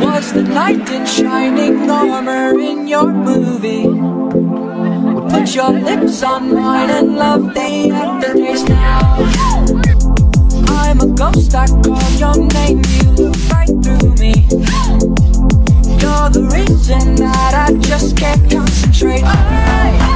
Was the knight in shining armor in your movie? Well, put your lips on mine and love the aftertaste now. I'm a ghost, I call your name, you look right through me. You're the reason that I just can't concentrate. I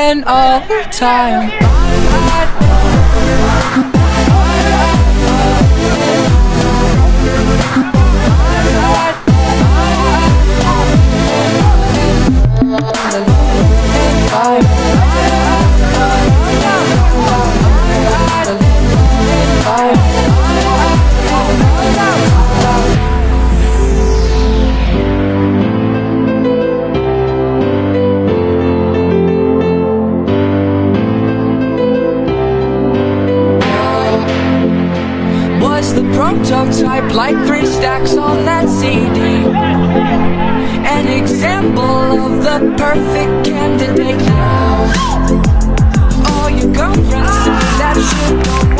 and all time. prototype like three stacks on that CD An example of the perfect candidate now. All your girlfriends that should know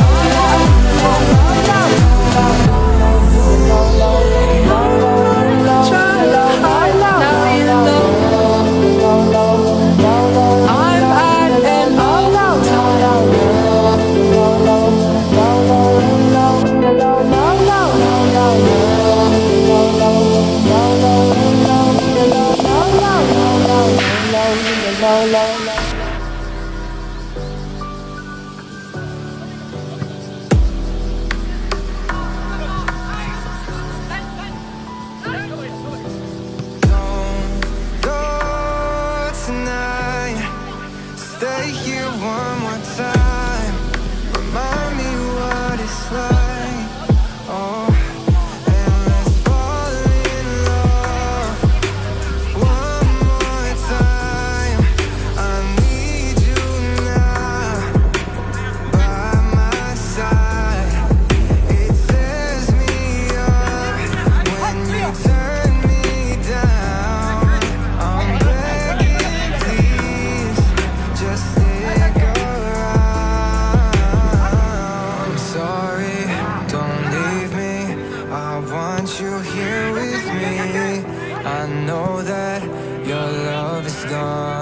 Oh. your love is gone.